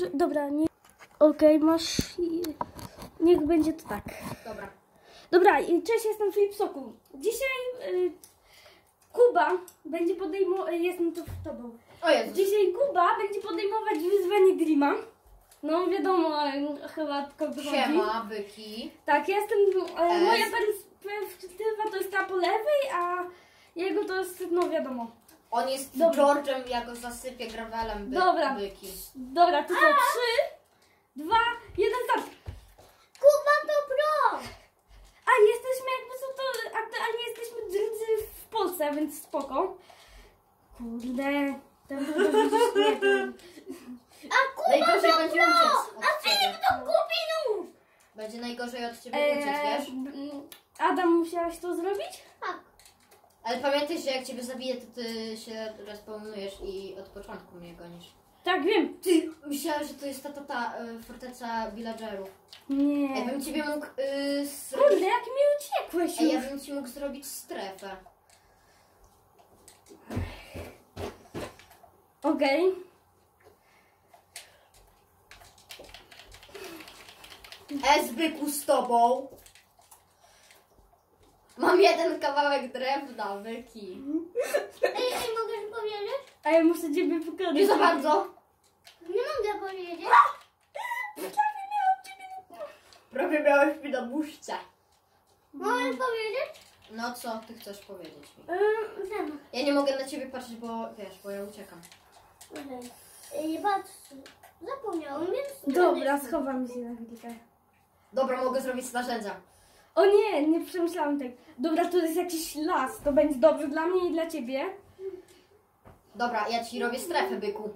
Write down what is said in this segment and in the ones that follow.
włączę. Dobra, nie. Okej, masz. i- Niech będzie to tak. Dobra. Dobra, cześć, jestem Filip Sokół. Dzisiaj y, Kuba będzie podejmować. Jestem tu w tobą. O Jezu. Dzisiaj Kuba będzie podejmować wyzwanie Dreama. No wiadomo y, chyba kogo chodzi. Siema, byki. Tak, ja jestem. E, Es. moja perspektywa to jest ta po lewej, a jego to jest, no wiadomo. On jest Dobra. George'em, ja go zasypię gravelem, by, Dobra. byki. Dobra, to są trzy, dwa, jeden, start. Kuba to pro! A jesteśmy jakby co to aktualnie jesteśmy drudzy w Polsce, więc spoko. Kurde, widzisz nie. A Kuba to pro! A Filip to Kubinów! Będzie najgorzej od ciebie Eee, uciec, wiesz? Adam, musiałaś to zrobić? Tak. Ale pamiętaj, że jak ciebie zabiję, to ty się respawnujesz i od początku mnie gonisz. Tak, wiem. Ty, myślałem, że to jest ta, ta, ta y, forteca villagerów. Ja Nie. bym ciebie mógł y, zrobić... Kurde, jak mi uciekłeś Ej, już. ja bym ci mógł zrobić strefę. Okej. Esbyku z tobą. Mam jeden kawałek drewna, byki. Ej, ej, mogę ci powiedzieć? A ja muszę ciebie pokazać. Nie za bardzo. Nie mogę powiedzieć. Prawie miałam ciebie. Prawie miałeś mi na buźce. Mogę powiedzieć? No co ty chcesz powiedzieć mi? Ym, Wiem. Ja nie mogę na ciebie patrzeć, bo wiesz, bo ja uciekam. Okej. Ej, patrz. Zapomniałam, więc... nie Dobra, schowam się na chwilkę. Dobra, mogę zrobić narzędzia. O nie, nie przemyślałam tak. Dobra, to jest jakiś las. To będzie dobrze dla mnie i dla ciebie. Dobra, ja ci robię strefę, byku.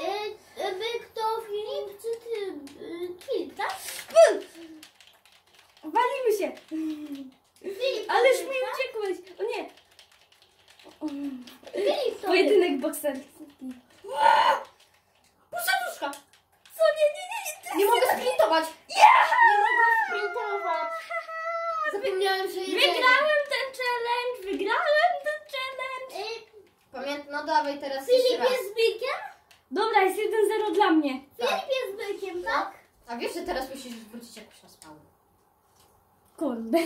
Ej, e, byk to Filip, czy ty... y, Filip, tak? Walimy się. Filip, Ależ mi tak? uciekłeś. O nie. Filip, to. Pojedynek bokserski. Serduszka! Co? Nie, nie, nie. nie. Nie mogę sprintować! Nie mogę sprintować. Zapomniałem, że. Wygrałem ten challenge. Wygrałem ten challenge. Ej, Pamięt... No dawaj teraz Filip jest bykiem? Dobra, jest 1-0 dla mnie. Tak. Filip jest bykiem, tak? A wiesz, że teraz musisz wrócić jakoś na spawn. Kurde.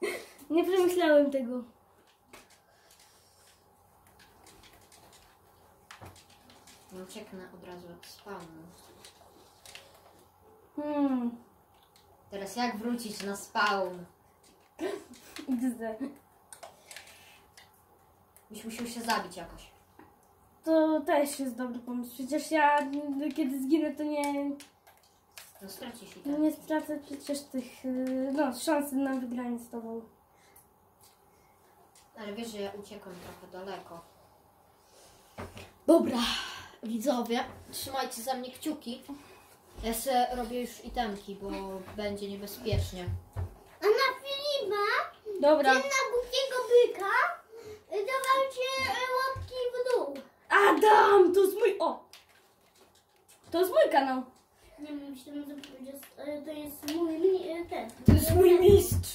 Nie przemyślałem tego. Nie ucieknę od razu od spawnu. Hmm. Teraz jak wrócić na spawn? XD. Byś musiał się zabić jakoś. To też jest dobry pomysł. Przecież ja kiedy zginę, to nie, No stracisz i tak. nie stracę przecież tych yy, no, szansy na wygranie z tobą. Ale wiesz, że ja uciekam trochę daleko. Dobra, widzowie, trzymajcie za mnie kciuki. Ja se robię już itemki, bo będzie niebezpiecznie. A na Filipa, Dobra. ty na głupiego byka, y, dawajcie y, łapki w dół. Adam! To jest mój. O! To jest mój kanał. Nie wiem, że to jest, y, to jest mój y, ten. To jest mój mistrz!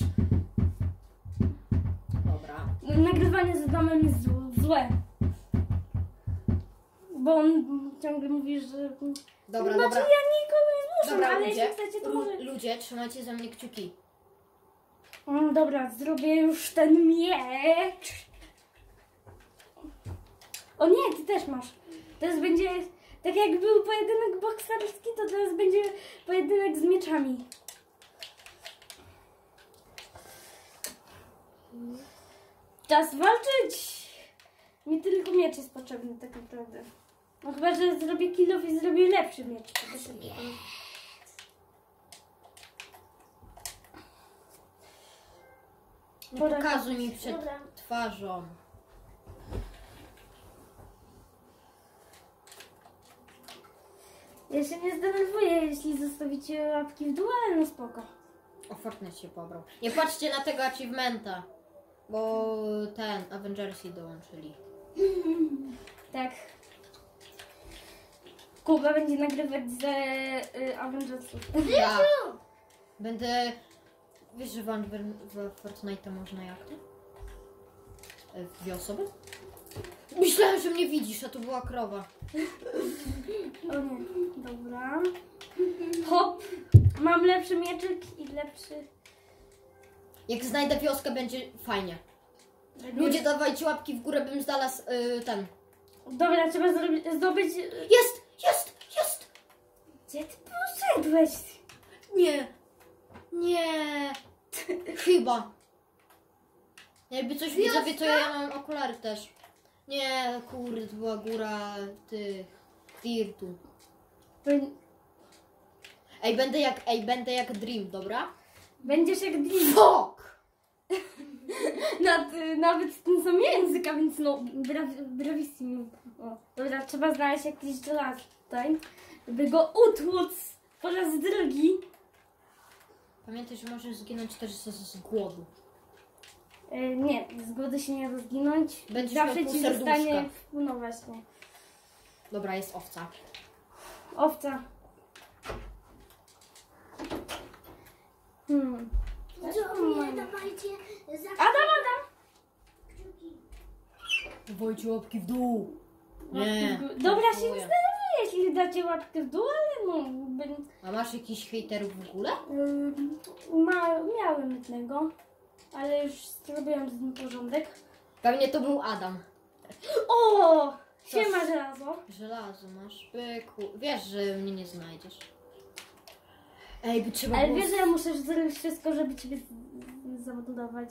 Dobra. Nagrywanie z Adamem jest zł- złe. Bo on ciągle mówi, że. Dobra, znaczy, dobra. ja nikogo nie zmuszam, Dobra, ale ludzie, jeśli chcecie, to może. ludzie, trzymajcie za mnie kciuki. Mm, dobra, zrobię już ten miecz. O nie, ty też masz. Teraz będzie, tak jak był pojedynek bokserski, to teraz będzie pojedynek z mieczami. Czas walczyć! Mi tylko miecz jest potrzebny tak naprawdę. No chyba, że zrobię kilof i zrobię lepszy miecz. To nie. Nie Pora- pokazuj mi przed Dobra. twarzą. Ja się nie zdenerwuję, jeśli zostawicie łapki w dół, ale no spoko. O, Fortnite się pobrał. Nie patrzcie na tego achievementa, bo ten, Avengersi dołączyli. Tak. Kuba będzie nagrywać ze y, Avengersów. Ja będę... Wiesz, że w, w Fortnite można jak to? E, w Dwie osoby? Myślałem, że mnie widzisz, a to była krowa. O nie, dobra. mam lepszy mieczyk i lepszy... Jak znajdę wioskę, będzie fajnie. Ludzie, dawajcie łapki w górę, bym znalazł y, ten. Dobra, trzeba zrobić, zdobyć... Jest! Jest! Jest! Gdzie ty poszedłeś? Nie! Nie! Chyba. Jakby coś widzowie, to ja mam okulary też. Nie, kurde, to była góra tych Dirtu. Ej, będę jak, ej, będę jak Dream, dobra? Będziesz jak Dream. Fuck! Nad, nawet ten sam język, a więc no, braw, brawissimo. O, dobra, trzeba znaleźć jakiś żelaz tutaj, żeby go utłuc po raz drugi. Pamiętaj, że możesz zginąć też z, z głodu. E, nie, z głodu się nie da zginąć. Będziesz Zawsze miał pół ci serduszka. zostanie, no właśnie, Dobra, jest owca. owca. Hmm. Widzowie, dawajcie za Adam, Adam! Dawajcie łapki w dół. Nie. Dobra, się nie zdenerwuję, jeśli dacie łapkę w dół, ale no, A masz jakiś hejterów w ogóle? Ym, Ma, miałem jednego, ale już zrobiłem z nim porządek. Pewnie to był Adam. O! Siema żelazo. Żelazo masz, byku. Wiesz, że mnie nie znajdziesz. Ej, by trzeba Ale było... wiesz, że ja muszę zrobić wszystko, żeby ciebie z- zabudować.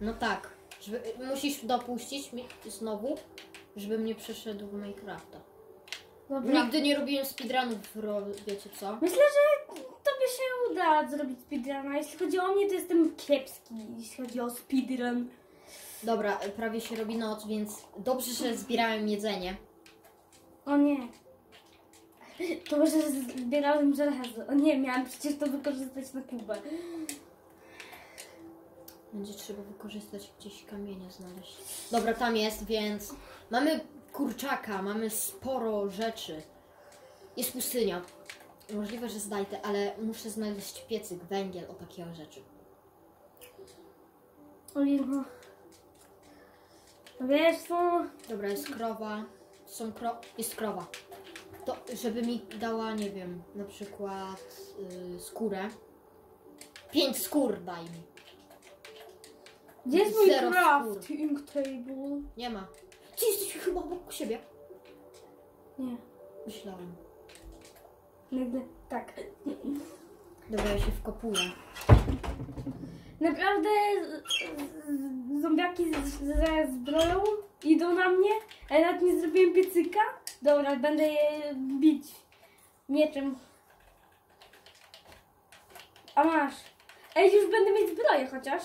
No tak. Żeby... Musisz dopuścić mi znowu, żebym nie przeszedł w Minecrafta. Dobra. Nigdy nie robiłem speedrunów, ro... wiecie co? Myślę, że tobie się uda zrobić speedruna. Jeśli chodzi o mnie, to jestem kiepski, jeśli chodzi o speedrun. Dobra, prawie się robi noc, więc dobrze, że zbierałem jedzenie. O nie. To może zbierałem żelazo. O nie, miałam przecież to wykorzystać na kubę. Będzie trzeba wykorzystać gdzieś kamienie znaleźć. Dobra, tam jest, więc mamy kurczaka, mamy sporo rzeczy. Jest pustynia. Możliwe, że znajdę, ale muszę znaleźć piecyk, węgiel, o takie rzeczy. Ojej, no. Wiesz co? Dobra, jest krowa. Są kro... Jest krowa. To, żeby mi dała, nie wiem, na przykład yy, skórę. Pięć skór daj mi. Gdzie jest mój Zero crafting table? Nie ma. Ty jesteś chyba obok siebie. Nie. Myślałem. Nagle, tak. Dobra, ja się wkopuję. Naprawdę z- z- zombiaki z- z- zbroją idą na mnie, a ja nawet nie zrobiłem piecyka. Dobra, będę je bić mieczem. A masz. Ej, już będę mieć zbroję chociaż.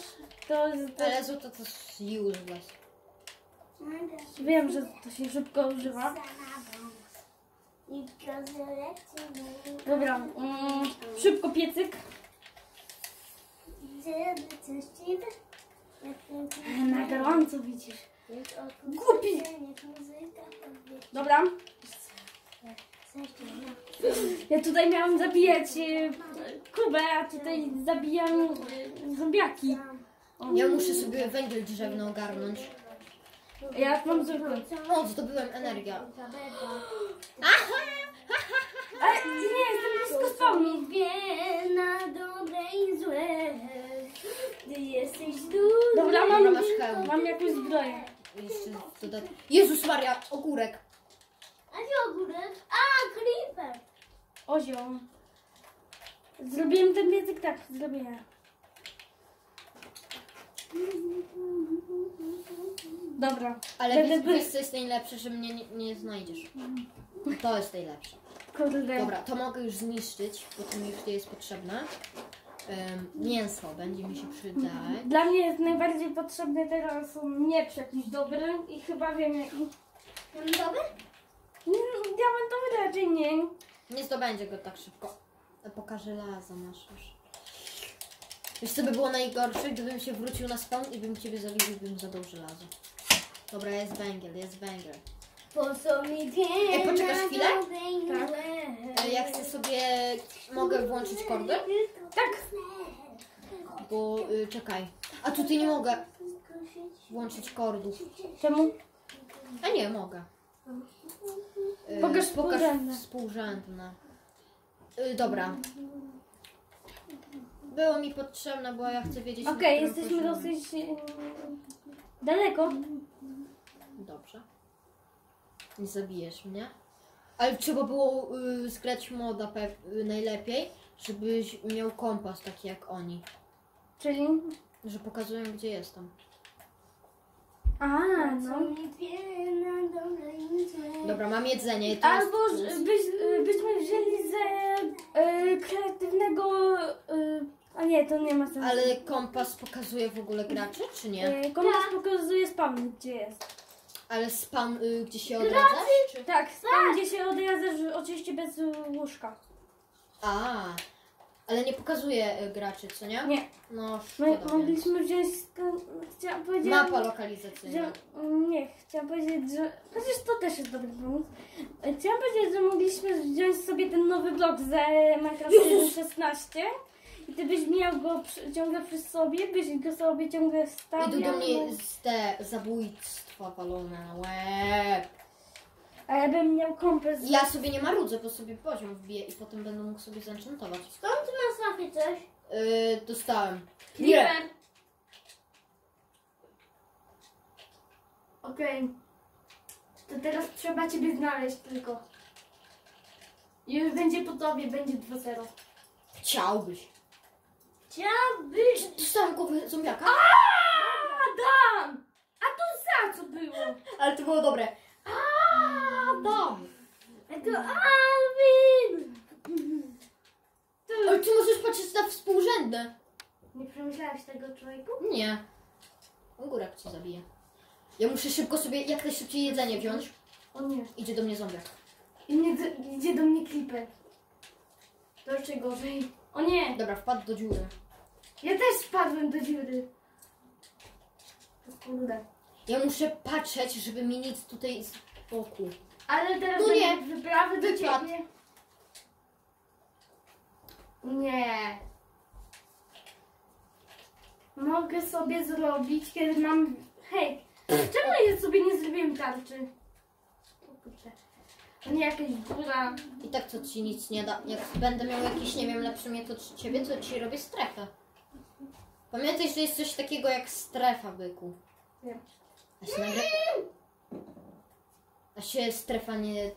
To, to Ale złoto to jest useless. Wiem, że to się szybko używa. Dobra, mm, szybko piecyk. Na gorąco widzisz. Głupi. Dobra, ja tutaj miałam zabijać e, Kubę, a tutaj zabijam e, zombiaki. Ja muszę sobie węgiel drzewny ogarnąć. Ja mam zwykły. O, zdobyłem energię. Ale nie, jestem blisko spawnu. Wie na dobre i złe. Ty jesteś duży. Dobra, mam, masz hełm. mam jakąś zbroję. Jeszcze dodat... Jezus Maria, ogórek. A gdzie ogórek? A, creeper. Ozioł. Zrobiłem ten piecyk, tak, zrobiłem. Dobra. Ale Będę wiesz, wiesz co jest najlepsze, że mnie nie, nie znajdziesz. To jest najlepsze. Kurde. Dobra, to mogę już zniszczyć, bo to mi już nie jest potrzebne. Ym, mięso będzie mi się przydać. Dla mnie jest najbardziej potrzebny teraz miecz jakiś dobry i chyba wiem jaki. Diamentowy? Nie, Diamentowy raczej nie. Nie zdobędzie go tak szybko. Pokażę laza masz już. Wiesz co by było najgorsze, gdybym się wrócił na spawn i bym ciebie zabił i bym zadał żelazo. Dobra, jest węgiel, jest węgiel. Po co mi wie Ej, poczekasz chwilę? Tak. złe. Ale ja chcę sobie... Mogę włączyć kordy? Tak. Bo y, czekaj. A tutaj nie mogę włączyć kordów. Czemu? A nie, mogę. Y, Pokaż pokaż współrzędne. współrzędne. Y, dobra. Było mi potrzebne, bo ja chcę wiedzieć... Okej, którym jesteśmy poziomie. dosyć e, daleko. Dobrze. Nie zabijesz mnie. Ale trzeba było y, zgrać moda y, najlepiej, żebyś miał kompas taki jak oni. Czyli... Że pokazują gdzie jestem. A, no. Dobra, mam jedzenie. To Albo byś, byśmy wzięli ze e, kreatywnego... E, a nie, to nie ma sensu. Ale kompas pokazuje w ogóle graczy, czy nie? E, kompas pokazuje spam, gdzie jest. Ale spam, y, gdzie się odradzasz? Czy... Tak, spam, gdzie się odradzasz, oczywiście bez łóżka. A, ale nie pokazuje y, graczy, co nie? Nie. No, My szkoda, więc. mogliśmy wziąć... sk- Chciałam powiedzieć... Mapa lokalizacyjna. Że, mm, nie, chciałam powiedzieć, że. Chociaż to też jest dobry pomysł. Chciałam powiedzieć, że mogliśmy wziąć sobie ten nowy blok z Minecraft 1.16 i ty byś miał go przy, ciągle przy sobie, byś go sobie ciągle stawiał. Idą do mnie z te zabójstwa walone na łeb. A ja bym miał kompas. Ja sobie nie marudzę, bo sobie poziom wbiję i potem będę mógł sobie zenchantować. Skąd ty masz takie coś? Yy, dostałem. Nie! Okej. To teraz trzeba ciebie znaleźć tylko. I już będzie po tobie, będzie 2-0. Chciałbyś. Chciałbyś. Dostałem głowę zombiaka. Adam! A to za co było? Ale to było dobre. Adam! To Alvin! Ale ty możesz patrzeć na współrzędne. Nie przemyślałeś tego człowieku? Nie. Górek ci zabije. Ja muszę szybko sobie jak najszybciej jedzenie wziąć. O nie. Idzie do mnie zombiak. I nie, idzie do mnie klipę. To jeszcze gorzej. O nie! Dobra, wpadł do dziury. Ja też spadłem do dziury. Kurde. Ja muszę patrzeć, żeby mi nic tutaj z boku. Ale teraz No nie. wyprawy do Wypadł. ciebie. Nie. Mogę sobie zrobić, kiedy mam... Hej, czemu ja sobie nie zrobiłem tarczy? To nie jakaś góra. I tak to ci nic nie da. Jak będę miał jakiś, nie wiem, lepszy metod od ciebie, to ci robię strefę. Pamiętaj, że jest coś takiego jak strefa byku. Wiem. A się nagle... A się strefa nie...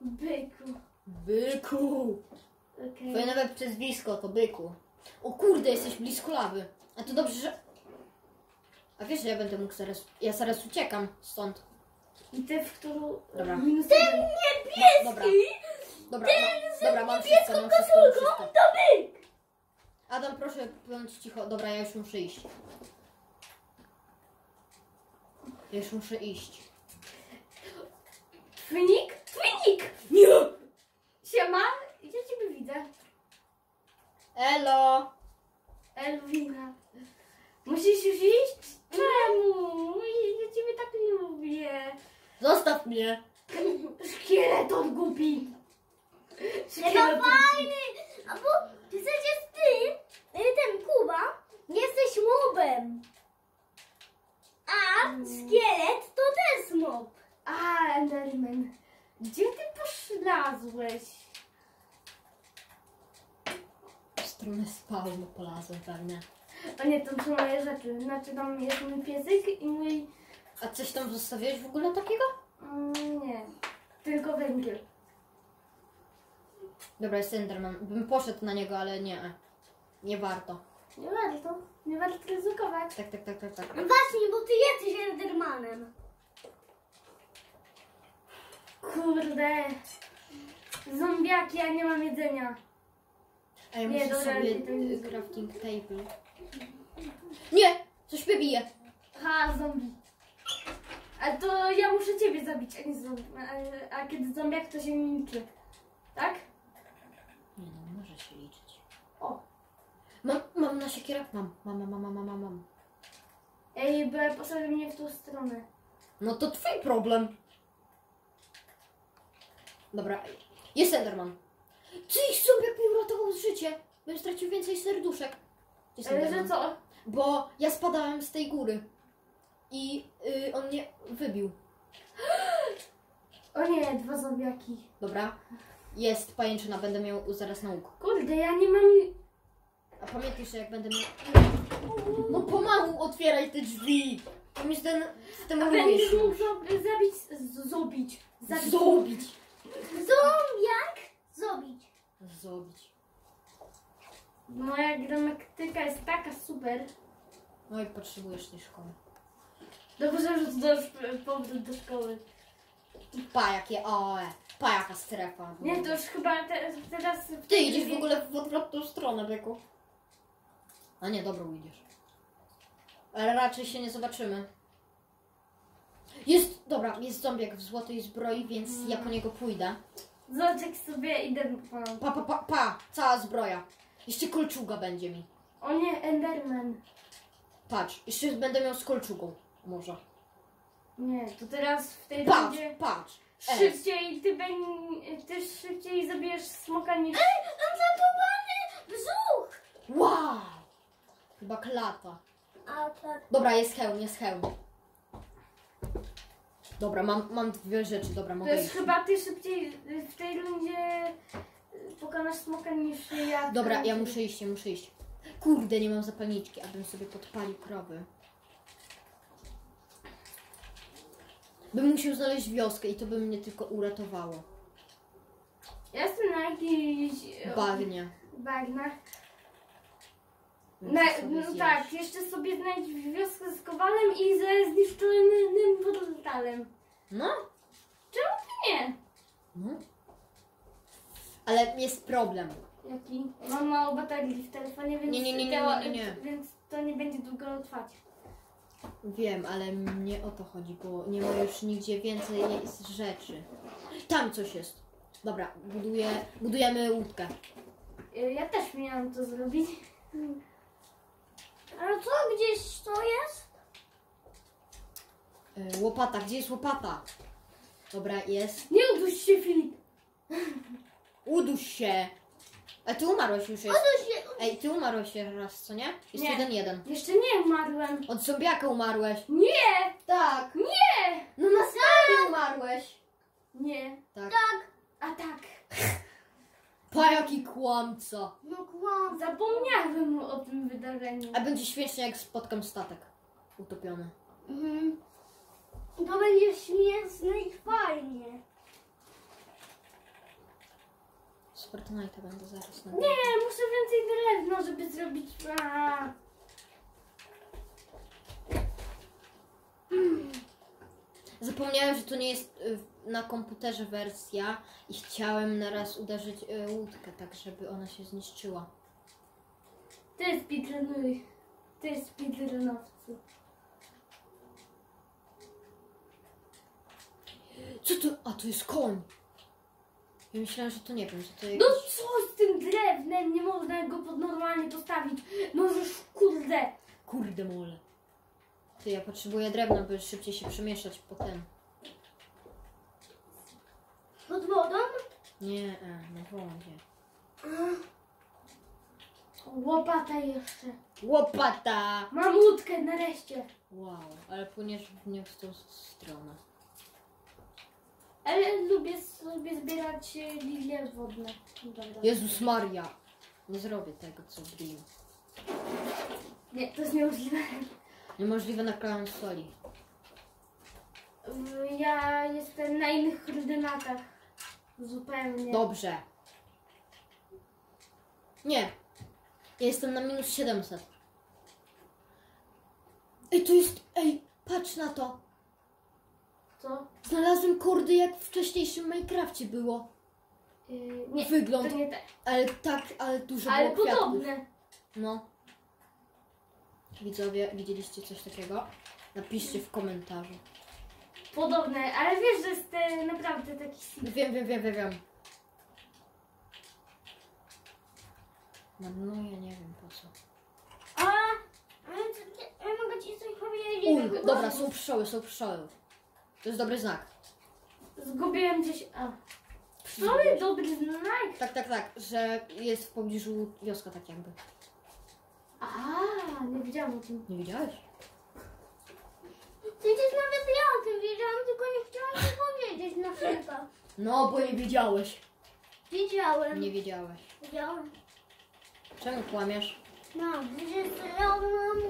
Byku. Byku! Okej. Twoje nowe przezwisko to byku. O kurde, jesteś blisko lawy. A to dobrze, że... A wiesz, że ja będę mógł zaraz... Ja zaraz uciekam stąd. I te, w którą... Dobra. Minus jeden. Dobra. Dobra, ma, dobra, mam wszystko, mam wszystko, mam wszystko. Adam, proszę, bądź cicho. Dobra, ja już muszę iść. Ja już muszę iść. Twinik? Twinik! Nie! Siema, ja ciebie widzę. Elo! Elwina. Musisz już iść? Czemu? Ja ciebie tak lubię. Zostaw mnie! Szkieleton głupi. Szkieleton fajny! A bo ty ten Kuba, jesteś mobem. A szkielet to też mob. A, Enderman. Gdzie ty poszlazłeś? W stronę spawnu polazłem pewnie. O nie, to są moje rzeczy. Znaczy tam jest mój piesek i mój... A coś tam zostawiłeś w ogóle takiego? Mm, nie. Tylko węgiel. Dobra, jest Enderman. Bym poszedł na niego, ale nie. Nie warto. Nie warto. Nie warto ryzykować. Tak, tak, tak, tak, tak. No właśnie, bo ty jesteś Endermanem. Kurde. Zombiaki, ja nie mam jedzenia. A ja Nie, muszę dobra, sobie nie crafting table. Nie! Coś mnie bije. Ha, zombie. A to ja muszę ciebie zabić, a nie zombie. A, a kiedy zombiak to się nie liczy. Tak? Nie no, nie może się liczyć. Mam, mam na siekierę? Mam, mam, mam, mam, mam, mam, mam. Ej, bo postawił mnie w tą stronę. No to twój problem. Dobra, jest Enderman. Ty zombiak mi uratował życie. Bym stracił więcej serduszek. Jest Ale że Enderman. co? Bo ja spadałem z tej góry. I y, on mnie wybił. O nie, dwa zombiaki. Dobra. Jest pajęczyna, będę miał zaraz naukę. Kurde, ja nie mam... A pamiętaj, że jak będę miał... No pomału otwieraj te drzwi! Tam jest ten... Z tym A będziesz mógł zabić... z- Zobić. Zabić. Zobić. Zombiak zrobić. Zobić. Moja gramatyka jest taka super. No i potrzebujesz tej szkoły. Dobrze, że to do, powrót do szkoły. Pa, jakie AOE. Pa, jaka strefa. Nie, to już chyba te, teraz... Ty idziesz w ogóle w odwrotną stronę, Beku. A nie, dobra, idziesz. Ale raczej się nie zobaczymy. Jest, dobra, jest zombiak w złotej zbroi, więc ja po niego pójdę. Zobaczek sobie idę po... Pa, pa, pa, pa, cała zbroja. Jeszcze kolczuga będzie mi. O nie, Enderman. Patrz, jeszcze będę miał z kolczugą. Może. Nie, to teraz w tej Patrz, rundzie patrz. E, szybciej ty, będ... ty szybciej zabijesz smoka niż... Mam zatowany brzuch. wow! Chyba klata. A tak. Dobra, jest hełm, jest hełm. Dobra, mam, mam dwie rzeczy, dobra, To mogę jest iść. chyba ty szybciej w tej rundzie pokonasz smoka niż ja. Dobra, ja muszę iść, ja muszę iść. Kurde, nie mam zapalniczki, abym sobie podpalił krowy. Bym musiał znaleźć wioskę i to by mnie tylko uratowało. Ja jestem na jakiejś... Bagnie. Bagnach. Na, no tak, jeszcze sobie znajdź wioskę z kowalem i ze zniszczonym portalem. No, Czemu ty nie? no. Ale jest problem. Jaki? Mam mało baterii w telefonie, więc, Nie, nie, nie, nie, nie, nie. więc to nie będzie długo trwać. Wiem, ale mnie o to chodzi, bo nie ma już nigdzie więcej rzeczy. Tam coś jest. Dobra, buduję, budujemy łódkę. Y, Ja też miałam to zrobić. Ale co gdzieś to jest? E, łopata, gdzie jest łopata? Dobra, jest. Nie uduś się, Filip! Uduś się. A ty umarłeś już jest. To się... Ej, ty umarłeś raz, co nie? Jest Nie. jeden jeden. Jeszcze nie umarłem. Od zombiaka umarłeś. Nie! Tak. Nie! No na stary umarłeś. Nie. Tak. Tak. A tak. Pa jaki kłamca. No kłam. Zapomniałem o tym wydarzeniu. A będzie śmiesznie jak spotkam statek. Utopiony. Mhm. To będzie śmieszne i fajnie. Z Fortnite'a będę zaraz na Nie, muszę więcej drewna, żeby zrobić... A. Zapomniałem, że to nie jest y, na komputerze wersja i chciałem na raz uderzyć y, łódkę, tak żeby ona się zniszczyła. Ty speedrunuj. Ty speedrunowcu. Co to? A to jest koń. Ja myślałem, że to nie wiem, że to No jakiś... co z tym drewnem? Nie można go pod normalnie postawić. Możesz, kurde. Kurde mole. Ty, ja potrzebuję drewna, by szybciej się przemieszczać potem. Pod wodą? Nie, e, na wodzie. Łopata jeszcze. Łopata! Mam łódkę nareszcie. Wow, ale płyniesz w nią w tą stronę. Ale lubię sobie zbierać e, lilie wodne. Dobra. Jezus Maria! Nie zrobię tego, co Dream. Nie, to jest niemożliwe. Niemożliwe na konsoli. W- Ja jestem na innych koordynatach. Zupełnie. Dobrze. Nie. Ja jestem na minus 700. Ej, tu jest... Ej, patrz na to. Co? Znalazłem kordy jak w wcześniejszym Minecrafcie było. Yy, nie, Wygląd. to nie tak. Ale tak, ale dużo Ale było podobne. No. Widzowie, widzieliście coś takiego? Napiszcie w komentarzu. Podobne, ale wiesz, że jest e, naprawdę taki sim. Wiem, wiem, wiem, wiem, wiem. Marnuję, nie wiem po co. A, ale co- ja mogę ci coś powiedzieć? Ul, dobra, są pszczoły, są pszczoły. To jest dobry znak. Zgubiłem gdzieś. A. Jest dobry znak. Tak, tak, tak, że jest w pobliżu wioska tak jakby. Wiedziałam o tym. Nie widziałeś? Przecież nawet ja o tym wiedziałam, tylko nie chciałam ci powiedzieć na chwilkę. No, bo nie wiedziałeś. Widziałem. Nie wiedziałeś. Widziałem. Czemu kłamiesz? No, przecież ja mam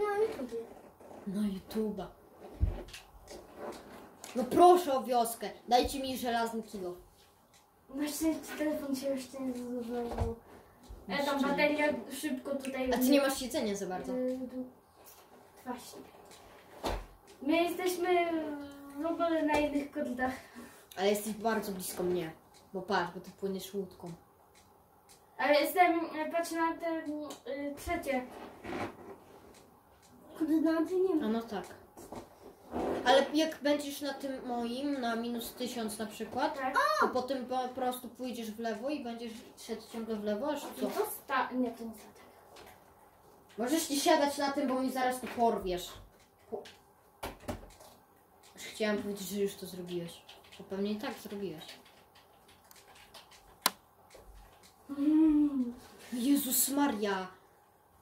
na YouTubie. Na YouTube'a. No proszę o wioskę. Dajcie mi żelazny kilo. Szczęście telefon się jeszcze nie zbudował. E, tam bateria szybko tutaj... A ty nie masz jedzenia za bardzo. Du- Właśnie. My jesteśmy w ogóle na innych kodach. Ale jesteś bardzo blisko mnie. Bo patrz, bo ty płyniesz łódką. Ale jestem, e, patrzę na te y, trzecie. Koordynaty nie A ma. no tak. Ale jak będziesz na tym moim, na minus 1000 na przykład, Tak. to potem po prostu pójdziesz w lewo i będziesz szedł ciągle w lewo, aż Co? co? To sta... Nie, to nie statek. Możesz nie siadać na tym, bo mi zaraz to porwiesz. Po... Już chciałam powiedzieć, że już to zrobiłeś. To pewnie i tak zrobiłeś. Mm, Jezus Maria!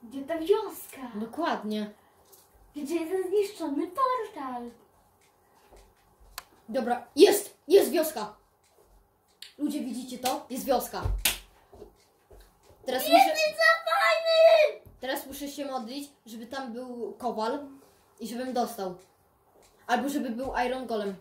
gdzie ta wioska? Dokładnie. Gdzie jest zniszczony portal? Dobra, jest! Jest wioska! Ludzie, widzicie to? Jest wioska. Teraz muszę... za fajny! Teraz muszę się modlić, żeby tam był kowal i żebym dostał. Albo żeby był Iron Golem.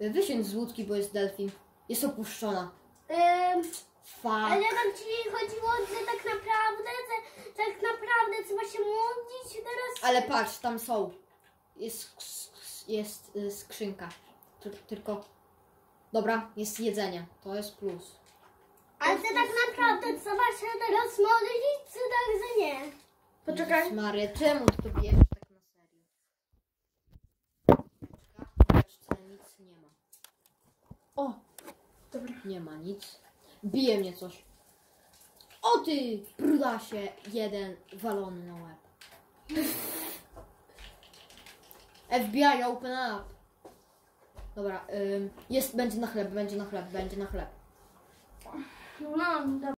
Wysiądź z łódki, bo jest delfin. Jest opuszczona. Ym, Fuck. ale tam ci chodziło, że tak naprawdę, że tak naprawdę się modlić teraz. Ale patrz, tam są. Jest, jest y, skrzynka. Ty- Tylko. Dobra, jest jedzenie. To jest plus. Ale to tak naprawdę trzeba się teraz modlić, czy tak, że nie? Poczekaj. Jezus Maria, czemu ty to bierzesz tak na serio? Patrzcie, nic nie ma. O! Dobra. Nie ma nic. Bije mnie coś. O ty, brudasie, jeden walony na łeb. FBI, open up. Dobra, ym, jest, będzie na chleb, będzie na chleb, będzie na chleb. No.